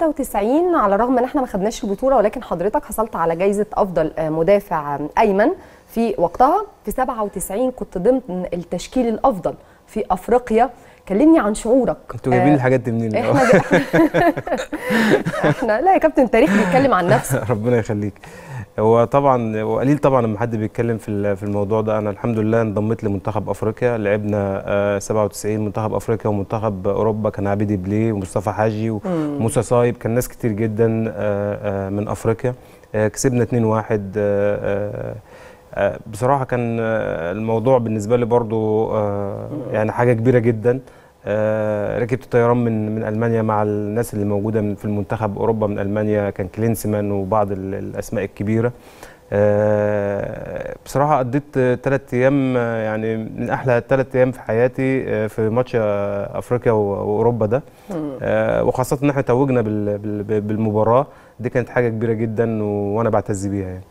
96 على الرغم إن إحنا ما خدناش البطوله ولكن حضرتك حصلت على جائزه أفضل مدافع أيمن في وقتها. في 97 كنت ضمن التشكيل الأفضل في أفريقيا. كلمني عن شعورك. أنتوا جايبين الحاجات دي منين؟ إحنا إحنا لا يا كابتن التاريخ بيتكلم عن نفسه. ربنا يخليك. هو طبعا وقليل طبعا لما حد بيتكلم في في الموضوع ده. أنا الحمد لله انضميت لمنتخب أفريقيا لعبنا آه 97 منتخب أفريقيا ومنتخب أوروبا كان عبيدي بليه ومصطفى حاجي وموسى صايب كان ناس كتير جدا آه آه من أفريقيا. كسبنا 2-1 بصراحة كان الموضوع بالنسبة لي برضو يعني حاجة كبيرة جدا. ركبت طيران من من ألمانيا مع الناس اللي موجودة في المنتخب أوروبا من ألمانيا كان كلينسمان وبعض الأسماء الكبيرة. بصراحة قضيت ثلاث أيام يعني من أحلى ثلاث أيام في حياتي في ماتش أفريقيا وأوروبا ده. وخاصة إن إحنا توجنا بالمباراة دي كانت حاجة كبيرة جدا وأنا بعتز بيها يعني.